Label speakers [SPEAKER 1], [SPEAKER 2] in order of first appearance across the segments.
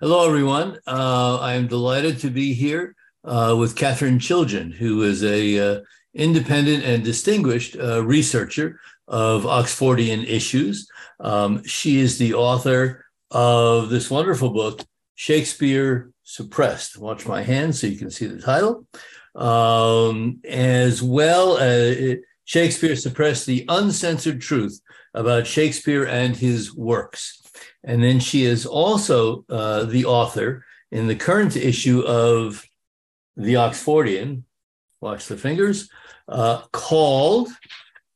[SPEAKER 1] Hello, everyone. Uh, I am delighted to be here uh, with Katherine Chiljan, who is a uh, independent and distinguished uh, researcher of Oxfordian issues. Um, she is the author of this wonderful book, Shakespeare Suppressed. Watch my hand so you can see the title. Um, as well as Shakespeare Suppressed, the uncensored truth about Shakespeare and his works. And then she is also uh, the author in the current issue of The Oxfordian, watch the fingers, uh, called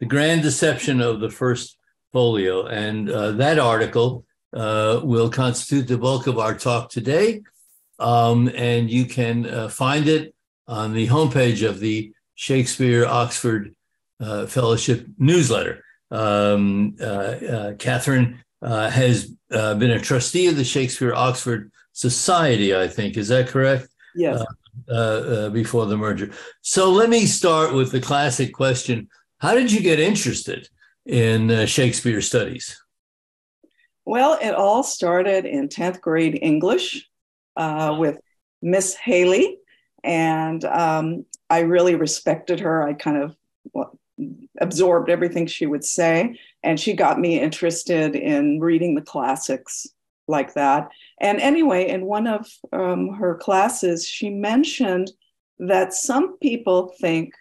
[SPEAKER 1] The Grand Deception of the First Folio. And uh, that article uh, will constitute the bulk of our talk today. Um, and you can uh, find it on the homepage of the Shakespeare Oxford uh, Fellowship newsletter. Um, Katherine uh, has uh, been a trustee of the Shakespeare Oxford Society, I think. Is that correct?
[SPEAKER 2] Yes.
[SPEAKER 1] Uh, uh, before the merger. So let me start with the classic question How did you get interested in uh, Shakespeare studies?
[SPEAKER 2] Well, it all started in 10th grade English with Miss Haley. And um, I really respected her. I kind of absorbed everything she would say. And she got me interested in reading the classics like that. And anyway, in one of um, her classes, she mentioned that some people think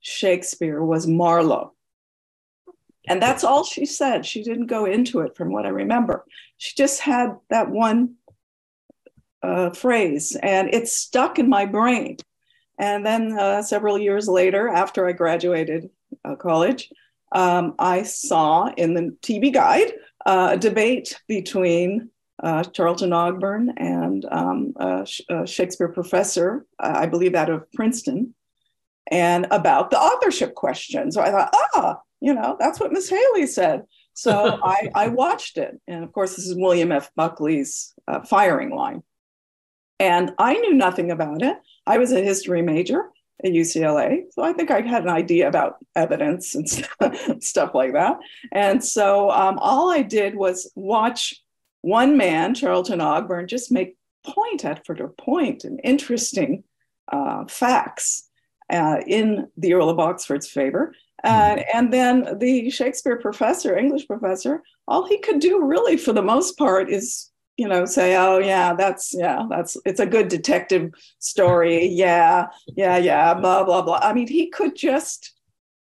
[SPEAKER 2] Shakespeare was Marlowe. And that's all she said. She didn't go into it from what I remember. She just had that one uh, phrase, and it stuck in my brain. And then uh, several years later, after I graduated uh, college, um, I saw in the TV guide uh, a debate between uh, Charlton Ogburn and um, a, a, Shakespeare professor, I believe out of Princeton, and about the authorship question. So I thought, ah, you know, that's what Miss Haley said. So I, I, watched it. And of course, this is William F. Buckley's uh, firing line. And I knew nothing about it. I was a history major at UCLA. So I think I had an idea about evidence and stuff like that. And so um, all I did was watch one man, Charlton Ogburn, just make point after point and interesting uh, facts uh, in the Earl of Oxford's favor. Uh, mm-hmm. and then the Shakespeare professor, English professor, all he could do really for the most part is you know say oh yeah that's yeah that's it's a good detective story. Yeah yeah yeah blah blah blah. I mean he could just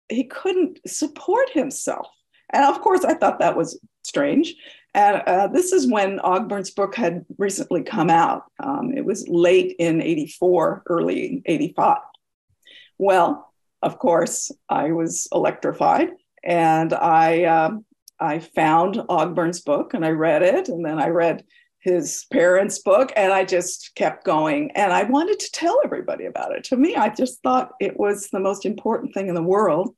[SPEAKER 2] he couldn't support himself. And of course i thought that was strange. And uh, this is when ogburn's book had recently come out. Um, it was late in 84 early 85 well of course i was electrified and i um, I found Ogburn's book and I read it, and then I read his parents' book, and I just kept going. And I wanted to tell everybody about it. To me, I just thought it was the most important thing in the world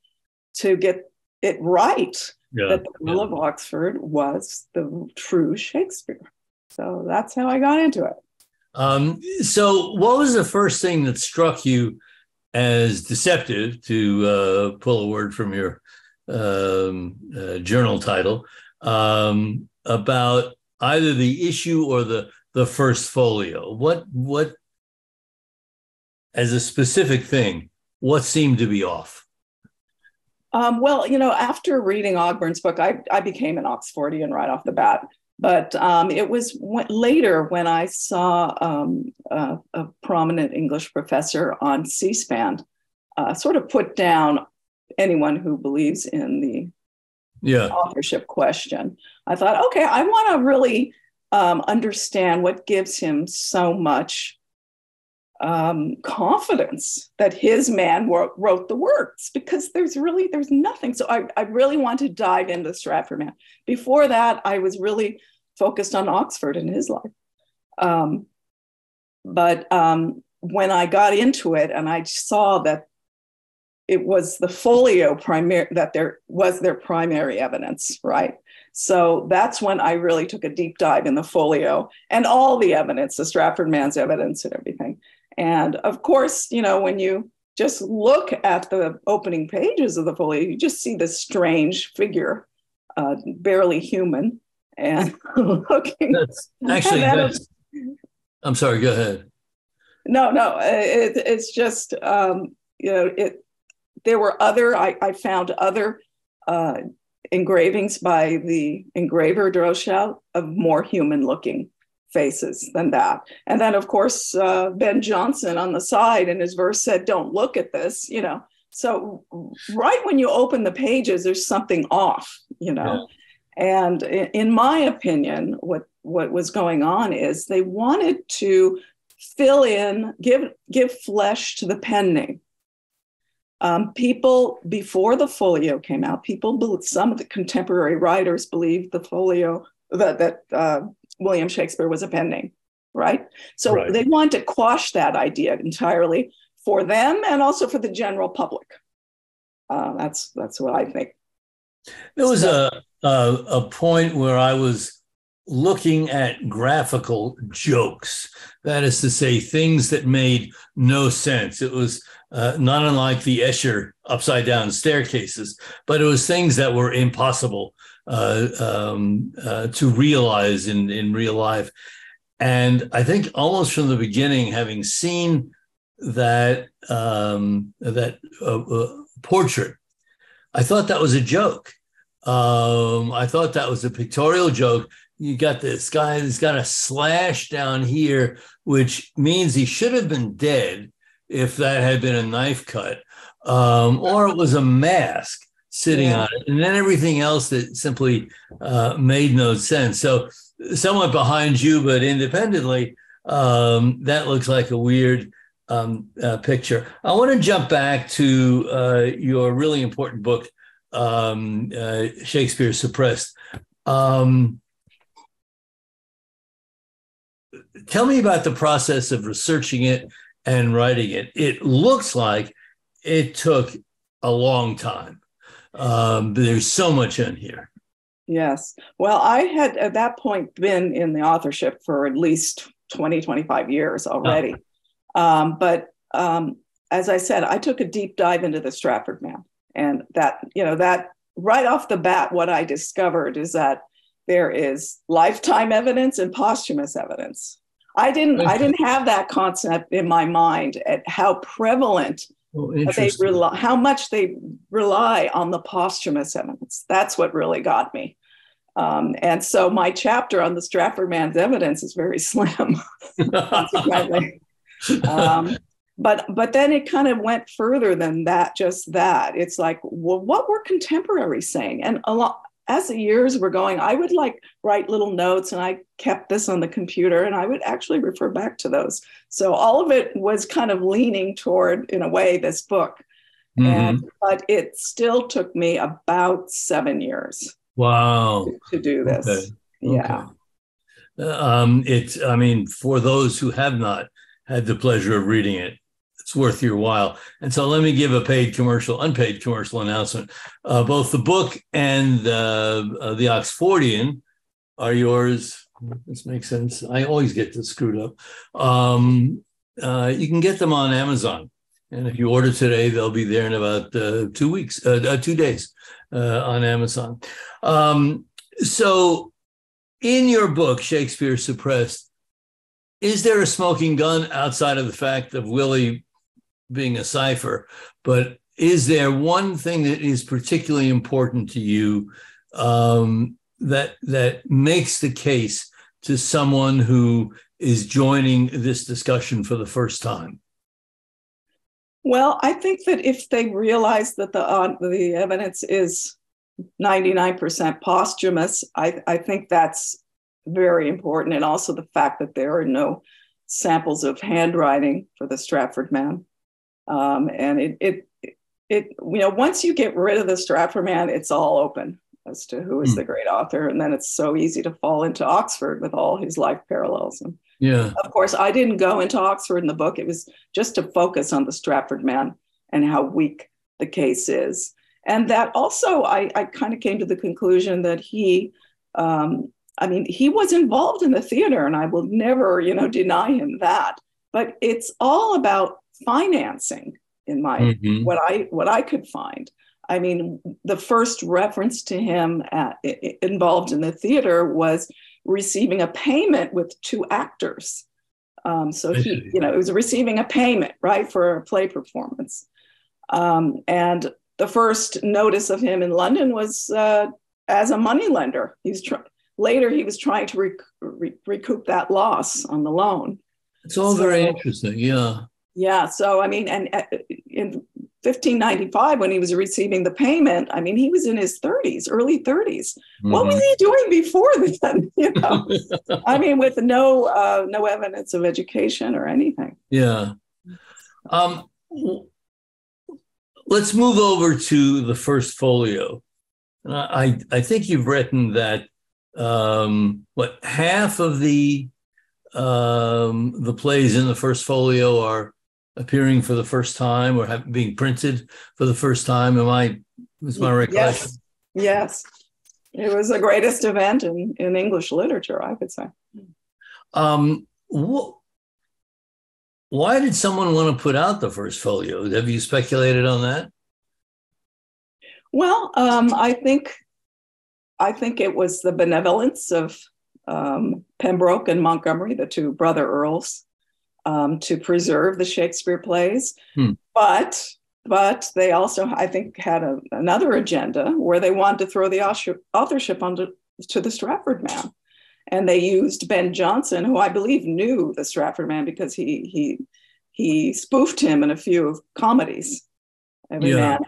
[SPEAKER 2] to get it right yeah, that the Earl yeah. of Oxford was the true Shakespeare. So that's how I got into it.
[SPEAKER 1] Um, so, what was the first thing that struck you as deceptive, to uh, pull a word from your um, uh, journal title, um, about either the issue or the the first folio? What what as a specific thing, what seemed to be off?
[SPEAKER 2] Um, well, you know, after reading Ogburn's book, I, I became an Oxfordian right off the bat. But um, it was w- later when I saw um, a, a, prominent English professor on C SPAN uh, sort of put down anyone who believes in the
[SPEAKER 1] yeah.
[SPEAKER 2] authorship question. I thought, okay, I want to really um, understand what gives him so much um, confidence that his man wrote, wrote, the works because there's really there's nothing. So I, I really want to dive into Stratford man. Before that, I was really focused on Oxford and his life. Um, but um, when I got into it and I saw that it was the folio primary that there was their primary evidence, right? So that's when I really took a deep dive in the folio and all the evidence, the Stratford man's evidence and everything. And of course, you know, when you just look at the opening pages of the folio, you just see this strange figure, uh, barely human, and looking.
[SPEAKER 1] That's, actually, that's, I'm sorry. Go ahead.
[SPEAKER 2] No, no. It, it's just um, you know it. There were other. I, I found other uh, engravings by the engraver Droeshout of more human-looking faces than that. And then, of course, uh, Ben Jonson on the side in his verse said, "Don't look at this," you know. So right when you open the pages, there's something off, you know. Yeah. And in my opinion, what what was going on is they wanted to fill in, give give flesh to the pen name. Um, people before the folio came out, people some of the contemporary writers believed the folio that that uh, William Shakespeare was a pen right? So right. they wanted to quash that idea entirely for them and also for the general public. Uh, that's that's what I think.
[SPEAKER 1] There was so, a, a a point where I was looking at graphical jokes. That is to say, things that made no sense. It was uh, not unlike the Escher upside down staircases, but it was things that were impossible uh, um, uh, to realize in, in real life. And I think almost from the beginning, having seen that um, that uh, uh, portrait, I thought that was a joke. Um, I thought that was a pictorial joke. You got this guy, he's got a slash down here, which means he should have been dead if that had been a knife cut, um, or it was a mask sitting yeah. on it, and then everything else that simply uh, made no sense. So, somewhat behind you, but independently, um, that looks like a weird um, uh, picture. I want to jump back to uh, your really important book, um, uh, Shakespeare Suppressed. Um, tell me about the process of researching it and writing it. It looks like it took a long time. Um, there's so much in here.
[SPEAKER 2] Yes. Well, I had at that point been in the authorship for at least 20, 25 years already. Oh. Um, but um, as I said, I took a deep dive into the Stratford man. And that, you know, that right off the bat, what I discovered is that there is lifetime evidence and posthumous evidence. I didn't, I didn't have that concept in my mind at how prevalent Oh, they rely, how much they rely on the posthumous evidence. That's what really got me. Um, and so my chapter on the Stratford man's evidence is very slim. um, but but then it kind of went further than that. Just that it's like, well, what were contemporaries saying? And a lot as the years were going, I would like write little notes and I kept this on the computer and I would actually refer back to those. So all of it was kind of leaning toward, in a way, this book. Mm-hmm. And but it still took me about seven years.
[SPEAKER 1] Wow.
[SPEAKER 2] To, to do this. Okay. Yeah.
[SPEAKER 1] Okay. Um, it's, I mean, for those who have not had the pleasure of reading it, it's worth your while. And so let me give a paid commercial, unpaid commercial announcement. Uh, both the book and uh, uh, the Oxfordian are yours. This makes sense. I always get this screwed up. Um, uh, you can get them on Amazon. And if you order today, they'll be there in about uh, two weeks, uh, two days on Amazon. Um, so in your book, Shakespeare Suppressed, is there a smoking gun outside of the fact of Willie being a cipher, but is there one thing that is particularly important to you um, that that makes the case to someone who is joining this discussion for the first time?
[SPEAKER 2] Well, I think that if they realize that the uh, the evidence is 99% posthumous, I, I think that's very important. And also the fact that there are no samples of handwriting for the Stratford man. Um, and it, it, it, you know, once you get rid of the Stratford man, it's all open as to who is mm. the great author. And then it's so easy to fall into Oxford with all his life parallels. And
[SPEAKER 1] yeah,
[SPEAKER 2] of course, I didn't go into Oxford in the book. It was just to focus on the Stratford man and how weak the case is. And that also, I, I kind of came to the conclusion that he, um, I mean, he was involved in the theater, and I will never, you know, deny him that. But it's all about financing in my mm-hmm. what I what I could find. I mean, the first reference to him at, involved in the theater was receiving a payment with two actors. Um, so he, you know, he was receiving a payment, right, for a play performance. Um, and the first notice of him in London was uh, as a moneylender. He's tr- later he was trying to rec- re- recoup that loss on the loan.
[SPEAKER 1] It's all so, very interesting. Yeah.
[SPEAKER 2] Yeah. So I mean, and uh, in 1595 when he was receiving the payment i mean he was in his 30s early 30s mm-hmm. what was he doing before then you know i mean with no uh, no evidence of education or anything
[SPEAKER 1] yeah um, let's move over to the first folio i i think you've written that um, what half of the um, the plays in the first folio are appearing for the first time or have, being printed for the first time. Am I, is my recollection?
[SPEAKER 2] Yes. yes. It was the greatest event in, in English literature, I would say.
[SPEAKER 1] Um, wh- why did someone want to put out the first folio? Have you speculated on that?
[SPEAKER 2] Well, um, I think I think it was the benevolence of um, Pembroke and Montgomery, the two brother earls, um, to preserve the Shakespeare plays. Hmm. But but they also, I think, had a, another agenda where they wanted to throw the authorship onto to the Stratford Man, and they used Ben Jonson, who I believe knew the Stratford Man because he he he spoofed him in a few comedies. Every yeah. man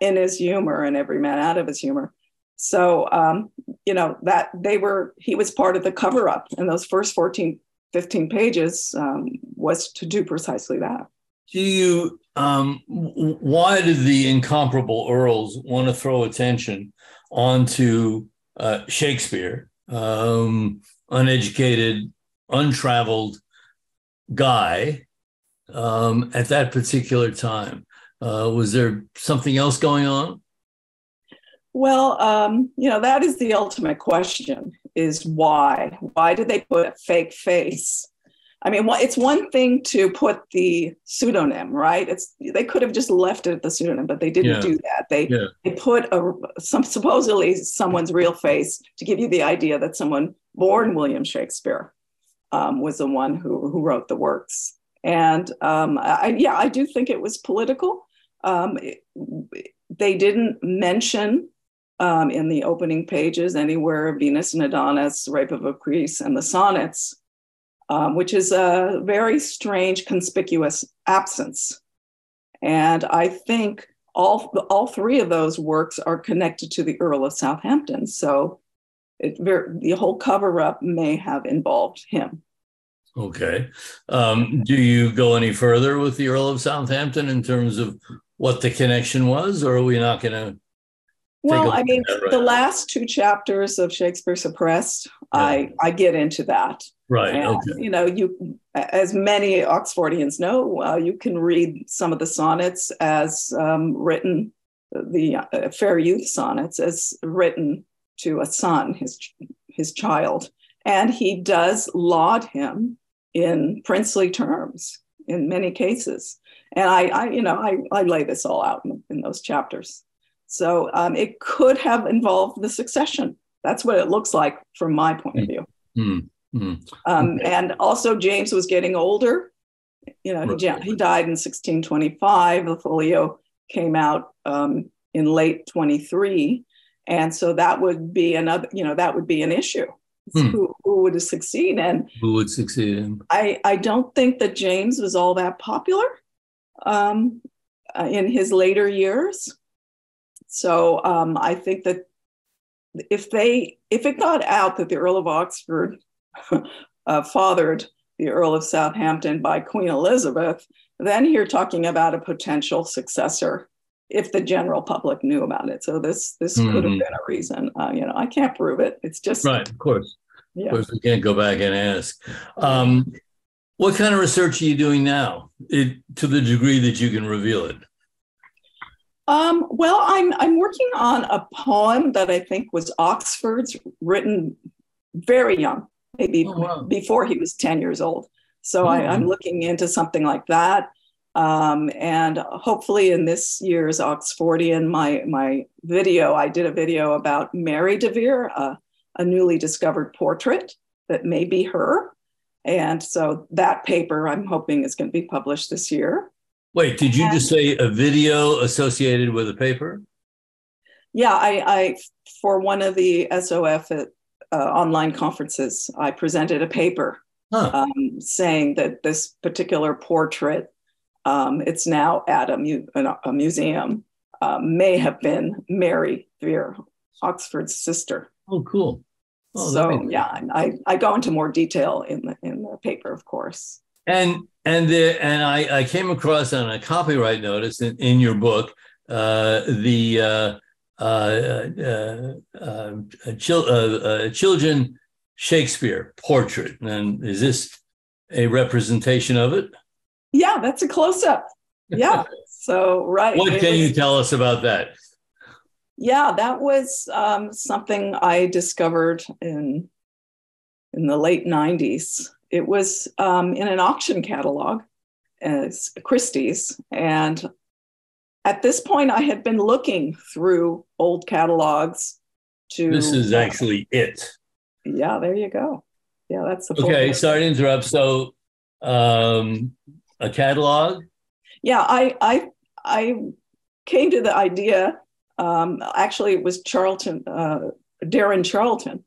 [SPEAKER 2] in his humor and every man out of his humor. So um, you know that they were he was part of the cover up in those first 14 15 pages um, was to do precisely that.
[SPEAKER 1] Do you, um, why did the incomparable Earls want to throw attention onto uh, Shakespeare, um, uneducated, untraveled guy um, at that particular time? Uh, was there something else going on?
[SPEAKER 2] Well, um, you know, that is the ultimate question is why? Why did they put a fake face? I mean, it's one thing to put the pseudonym, right? It's they could have just left it at the pseudonym, but they didn't yeah. do that. They yeah. they put a some supposedly someone's real face to give you the idea that someone born William Shakespeare um, was the one who who wrote the works. And um, I, yeah, I do think it was political. Um, it, they didn't mention um, in the opening pages anywhere Venus and Adonis, Rape of Lucrece, and the sonnets, um, which is a very strange, conspicuous absence. And I think all, all three of those works are connected to the Earl of Southampton. So it, the whole cover up may have involved him.
[SPEAKER 1] Okay. Um, do you go any further with the Earl of Southampton in terms of what the connection was, or are we not going to
[SPEAKER 2] well, I mean, right the last two chapters of Shakespeare Suppressed, yeah. I I get into that.
[SPEAKER 1] Right. And, okay.
[SPEAKER 2] You know, you as many Oxfordians know, uh, you can read some of the sonnets as um, written, the uh, Fair Youth sonnets as written to a son, his his child, and he does laud him in princely terms in many cases. And I, I you know, I, I lay this all out in, in those chapters. So um, it could have involved the succession. That's what it looks like from my point of view. Mm-hmm. Um, okay. And also, James was getting older. You know, he, he died in 1625. The folio came out um, in late 23. And so that would be another, you know, that would be an issue. Hmm. Who, who would succeed? And
[SPEAKER 1] who would succeed?
[SPEAKER 2] I, I don't think that James was all that popular um, uh, in his later years. So um, I think that if they if it got out that the Earl of Oxford uh, fathered the Earl of Southampton by Queen Elizabeth, then you're talking about a potential successor if the general public knew about it. So this this mm-hmm. could have mm-hmm. been a reason. Uh, you know, I can't prove it. It's just
[SPEAKER 1] right, of course. Yeah. Of course, we can't go back and ask. Um, what kind of research are you doing now, it, to the degree that you can reveal it?
[SPEAKER 2] Um, well, I'm I'm working on a poem that I think was Oxford's, written very young, maybe oh, wow. before he was ten years old. So mm-hmm. I, am looking into something like that, um, and hopefully in this year's Oxfordian, my my video, I did a video about Mary de Vere, a, a newly discovered portrait that may be her. And so that paper I'm hoping is going to be published this year.
[SPEAKER 1] Wait, did you
[SPEAKER 2] And-
[SPEAKER 1] just say a video associated with a paper?
[SPEAKER 2] Yeah, I, I for one of the SOF uh, online conferences, I presented a paper
[SPEAKER 1] Huh.
[SPEAKER 2] um, saying that this particular portrait, um, it's now at a, mu- a museum, um, may have been Mary Vere, Oxford's sister.
[SPEAKER 1] Oh, cool. Oh,
[SPEAKER 2] so yeah, I, I go into more detail in the in the paper, of course.
[SPEAKER 1] And and there and I, I came across on a copyright notice in, in your book uh, the uh, uh, uh, chil- uh, uh, children Shakespeare portrait. And is this a representation of it?
[SPEAKER 2] Yeah, that's a close up. Yeah. so right.
[SPEAKER 1] What can you tell us about that?
[SPEAKER 2] Yeah, that was um, something I discovered in in the late '90s. It was um, in an auction catalog, as Christie's, and at this point, I had been looking through old catalogs. To
[SPEAKER 1] This is actually it.
[SPEAKER 2] yeah, there you go. Yeah, that's the
[SPEAKER 1] Okay, sorry to interrupt. So, um, a catalog.
[SPEAKER 2] yeah i i i came to the idea um, actually it was charlton uh, darren charlton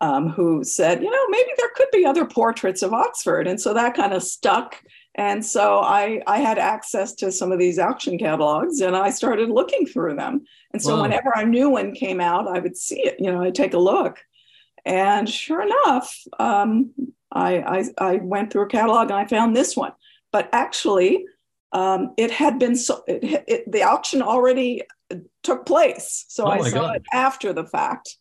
[SPEAKER 2] um, who said you know maybe there could be other portraits of oxford. And so that kind of stuck. And so i i had access to some of these auction catalogs and i started looking through them. And so
[SPEAKER 1] Wow.
[SPEAKER 2] whenever a new one came out i would see it you know i'd take a look. And sure enough um, I, I i went through a catalog and i found this one. But actually um, it had been so it, it, the auction already took place. So
[SPEAKER 1] Oh
[SPEAKER 2] i saw
[SPEAKER 1] God.
[SPEAKER 2] it after the fact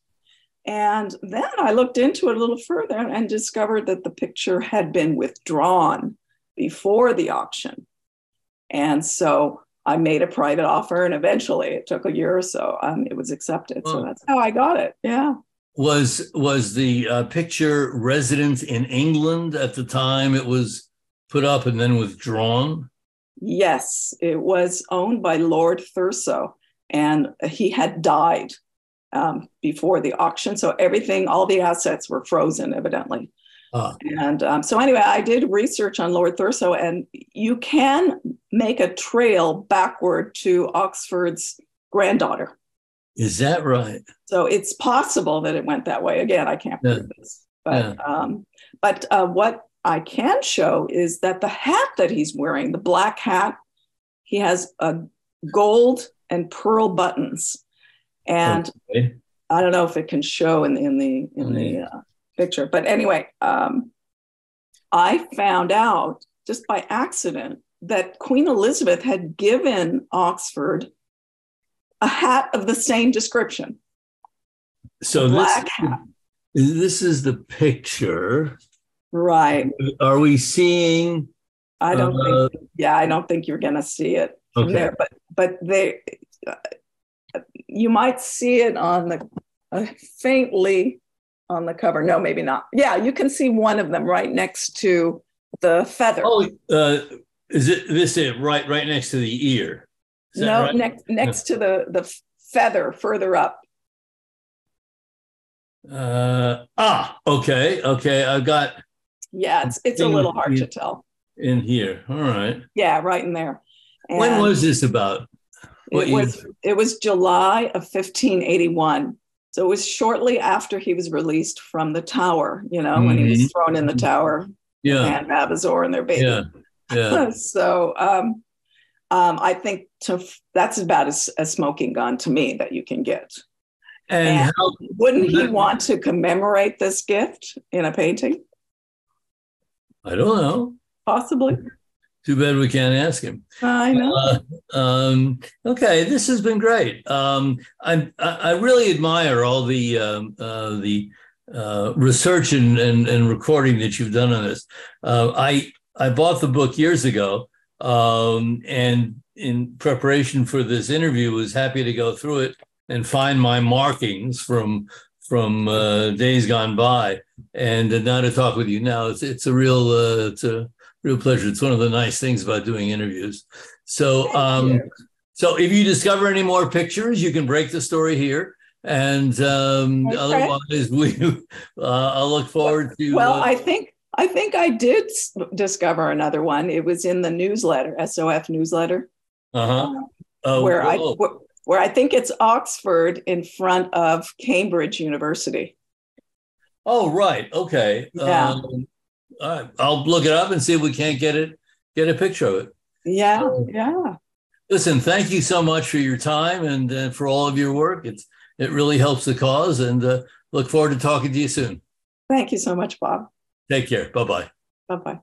[SPEAKER 2] and then i looked into it a little further and discovered that the picture had been withdrawn before the auction and so i made a private offer and eventually it took a year or so um, it was accepted so
[SPEAKER 1] Oh.
[SPEAKER 2] that's how i got it yeah
[SPEAKER 1] Was was the uh, picture resident in England at the time it was put up and then withdrawn?
[SPEAKER 2] Yes, it was owned by Lord Thurso, and he had died um, before the auction. So everything, all the assets were frozen, evidently.
[SPEAKER 1] Ah.
[SPEAKER 2] And um, so, anyway, I did research on Lord Thurso, and you can make a trail backward to Oxford's granddaughter.
[SPEAKER 1] Is that right?
[SPEAKER 2] So it's possible that it went that way. Again, I can't
[SPEAKER 1] Yeah.
[SPEAKER 2] prove this, but um, but uh, what I can show is that the hat that he's wearing, the black hat, he has a gold and pearl buttons, and
[SPEAKER 1] Okay.
[SPEAKER 2] I don't know if it can show in the in the in the uh, picture, but anyway, um, I found out just by accident that Queen Elizabeth had given Oxford a hat of the same description.
[SPEAKER 1] So this,
[SPEAKER 2] hat.
[SPEAKER 1] this is the picture.
[SPEAKER 2] Right.
[SPEAKER 1] Are we seeing?
[SPEAKER 2] I don't
[SPEAKER 1] Uh,
[SPEAKER 2] think. Yeah, I don't think you're going to see it from
[SPEAKER 1] Okay.
[SPEAKER 2] there. But but they, uh, you might see it on the uh, faintly on the cover. No, maybe not. Yeah, you can see one of them right next to the feather.
[SPEAKER 1] Oh, uh, is it this? It right, right next to the ear. Is
[SPEAKER 2] no,
[SPEAKER 1] right?
[SPEAKER 2] next next to the the feather further up.
[SPEAKER 1] Uh, ah, okay, okay. I've got
[SPEAKER 2] Yeah, it's it's a little hard to tell.
[SPEAKER 1] in here. All right.
[SPEAKER 2] Yeah, right in there.
[SPEAKER 1] when was this about? What
[SPEAKER 2] it
[SPEAKER 1] year?
[SPEAKER 2] was it was July of 1581. So it was shortly after he was released from the tower, you know, when he was thrown in the tower
[SPEAKER 1] Yeah,
[SPEAKER 2] and Vavasour and their baby.
[SPEAKER 1] yeah, yeah.
[SPEAKER 2] so um, um, I think to, that's about as a smoking gun to me that you can get.
[SPEAKER 1] And
[SPEAKER 2] And-
[SPEAKER 1] how?
[SPEAKER 2] Wouldn't he want to commemorate this gift in a painting?
[SPEAKER 1] I don't know.
[SPEAKER 2] Possibly.
[SPEAKER 1] Too bad we can't ask him.
[SPEAKER 2] I know.
[SPEAKER 1] Uh, um, okay, this has been great. Um, I, I really admire all the um, uh, the uh, research and, and and recording that you've done on this. Uh, I I bought the book years ago, um, and in preparation for this interview, was happy to go through it and find my markings from from uh, days gone by. And now to talk with you now, it's it's a real uh, it's a real pleasure. It's one of the nice things about doing interviews. So, um, so if you discover any more pictures, you can break the story here, And um,
[SPEAKER 2] Okay.
[SPEAKER 1] otherwise, we uh, I'll look forward to.
[SPEAKER 2] Well,
[SPEAKER 1] uh,
[SPEAKER 2] I think I think I did discover another one. It was in the newsletter, SOF newsletter,
[SPEAKER 1] uh-huh. Oh,
[SPEAKER 2] where I where I think it's Oxford in front of Cambridge University.
[SPEAKER 1] oh, right. Okay.
[SPEAKER 2] Yeah.
[SPEAKER 1] Um, right. I'll look it up and see if we can't get it, get a picture of it.
[SPEAKER 2] Yeah,
[SPEAKER 1] Oh.
[SPEAKER 2] yeah.
[SPEAKER 1] Listen, thank you so much for your time and uh, for all of your work. It's it really helps the cause, and uh, look forward to talking to you soon.
[SPEAKER 2] Thank you so much, Bob.
[SPEAKER 1] Take care. Bye bye.
[SPEAKER 2] Bye bye.